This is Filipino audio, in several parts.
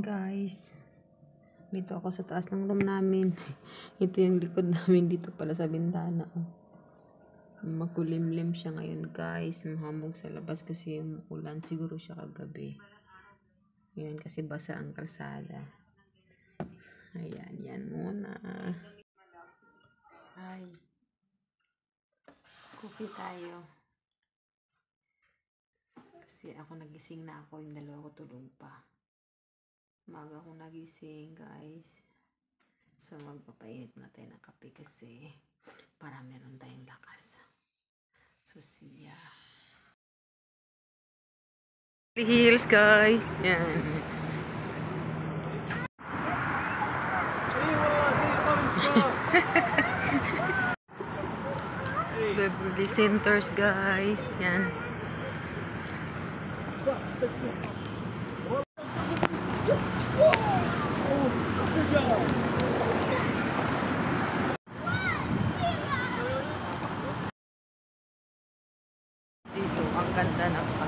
guys. Dito ako sa taas ng room namin. Ito yung likod namin dito pala sa bintana. Oh. Makulimlim siya ngayon guys. Mahamog sa labas kasi yung ulan. Siguro siya kagabi. Yan kasi basa ang kalsada. Ayan, yan muna. Ay. Coffee tayo. Kasi ako nagising na ako, yung dalawa ko tulog pa. Maga akong nagising, guys. So, magpapainit muna tayo ng kape kasi para meron tayong lakas. So, siya. Hills, guys. Yan. Beverly Centers, guys. Yan. Dito, ang ganda, napakaganda.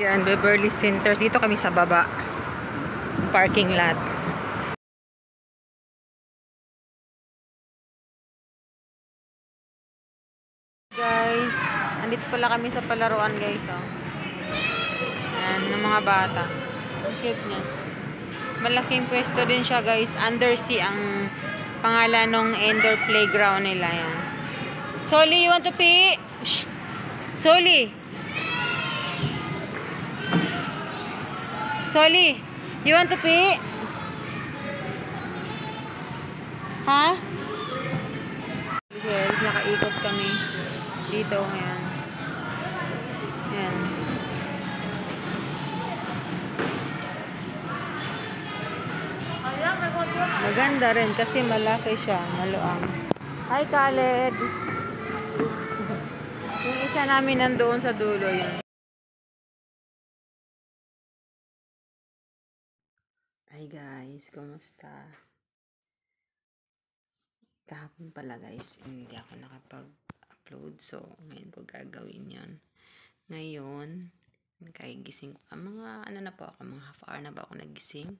Yan, Beverly Centers. Dito kami sa baba. Parking lot. Guys, andito pala kami sa palaruan guys, oh. Yan, ng mga bata. Ang cute niya. Malaking pwesto din siya guys. Undersea ang pangalan ng indoor playground nila yan. Soli, you want to pee? Shh! Soli! Soli, you want to pee? Ha? Guys, nakaikot kami dito ngayon. Yan. Maganda rin kasi malaki siya, maluang. Hi, Khaled! Yung isa namin nandoon sa dulo yun. Hi guys, kumusta? Kahapon pala guys, hindi ako nakapag-upload. So, ngayon ko gagawin yon Ngayon, nakagising ko. Ah, mga ano na po ako, mga half hour na ba ako nagising.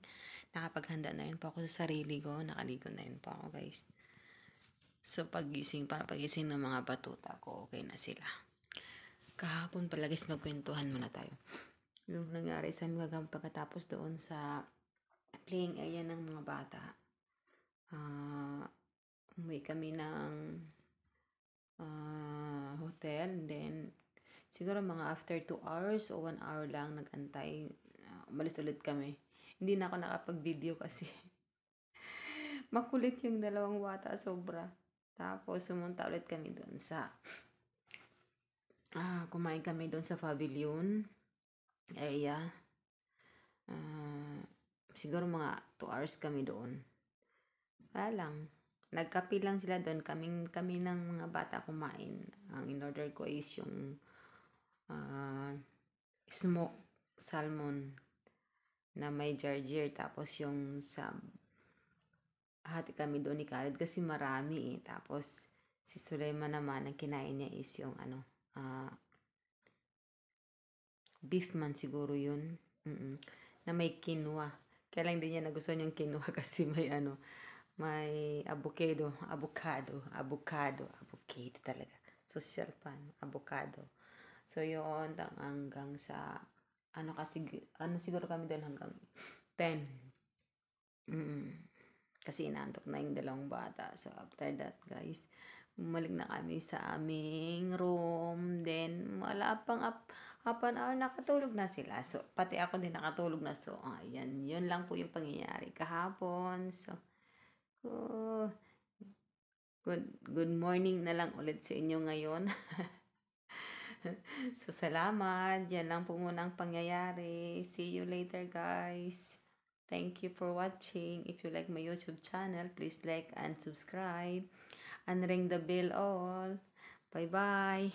Nakapaghanda na yun po ako sa sarili ko. Nakaligo na yun po ako guys. So, pagising, para pagising ng mga batuta ko, okay na sila. Kahapon pala guys, magkwentuhan muna tayo. Yung nangyari sa mga pagkatapos doon sa playing area ng mga bata. Uh, umuwi kami ng uh, hotel. Then, siguro mga after 2 hours o 1 hour lang nagantay. Uh, umalis ulit kami. Hindi na ako nakapag-video kasi makulit yung dalawang bata sobra. Tapos, sumunta ulit kami doon sa ah, kumain kami doon sa pavilion area. Ah, siguro mga 2 hours kami doon. Wala lang. Nagkapi lang sila doon. Kaming, kami ng mga bata kumain. Ang in-order ko is yung uh, smoked salmon na may jarjir. Tapos yung sa hati kami doon ni Khaled kasi marami eh. Tapos si Sulaiman naman ang kinain niya is yung ano uh, beef man siguro yun. Mm-mm. Na may quinoa. Kaya lang din niya nagustuhan yung quinoa kasi may ano, may avocado, avocado, avocado, avocado talaga. Social pan, avocado. So yun hanggang sa ano kasi ano siguro kami doon hanggang 10. Mm. Kasi inaantok na yung dalawang bata. So after that, guys, bumalik na kami sa aming room. Then wala pang up half an hour nakatulog na sila. So, pati ako din nakatulog na. So, ayan, yun lang po yung pangyayari kahapon. So, oh, good, good morning na lang ulit sa inyo ngayon. so, salamat. Yan lang po muna ang pangyayari. See you later, guys. Thank you for watching. If you like my YouTube channel, please like and subscribe. And ring the bell all. Bye-bye.